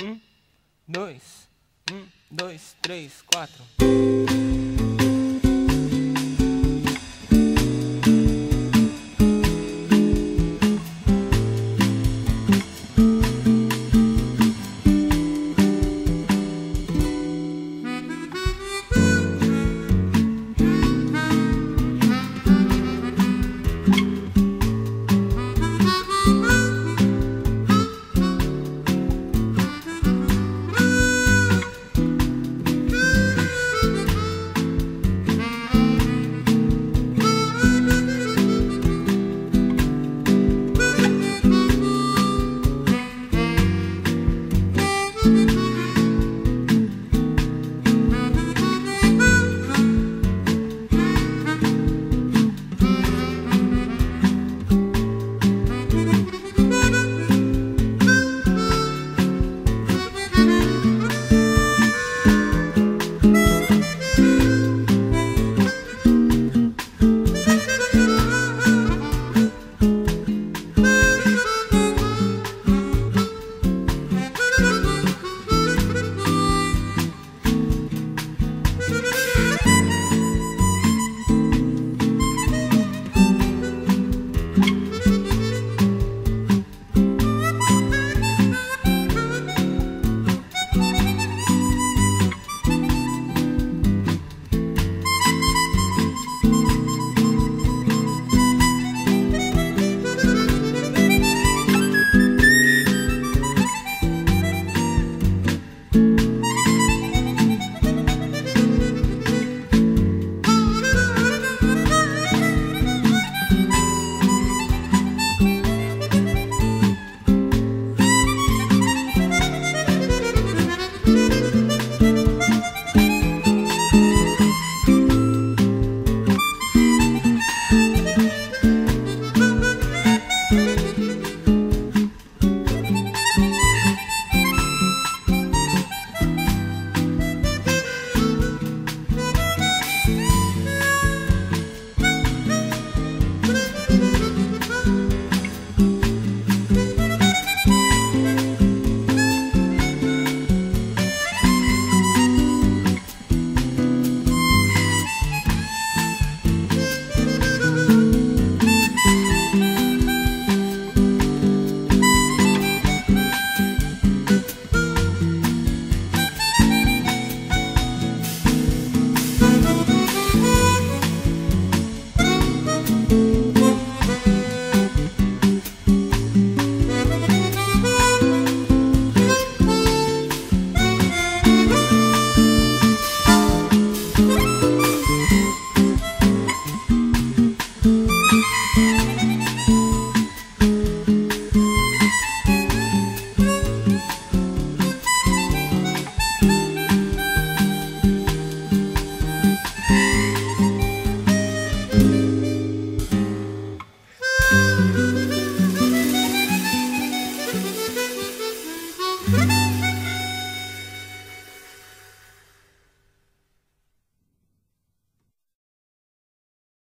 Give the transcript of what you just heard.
Um, dois, um, dois, três, quatro.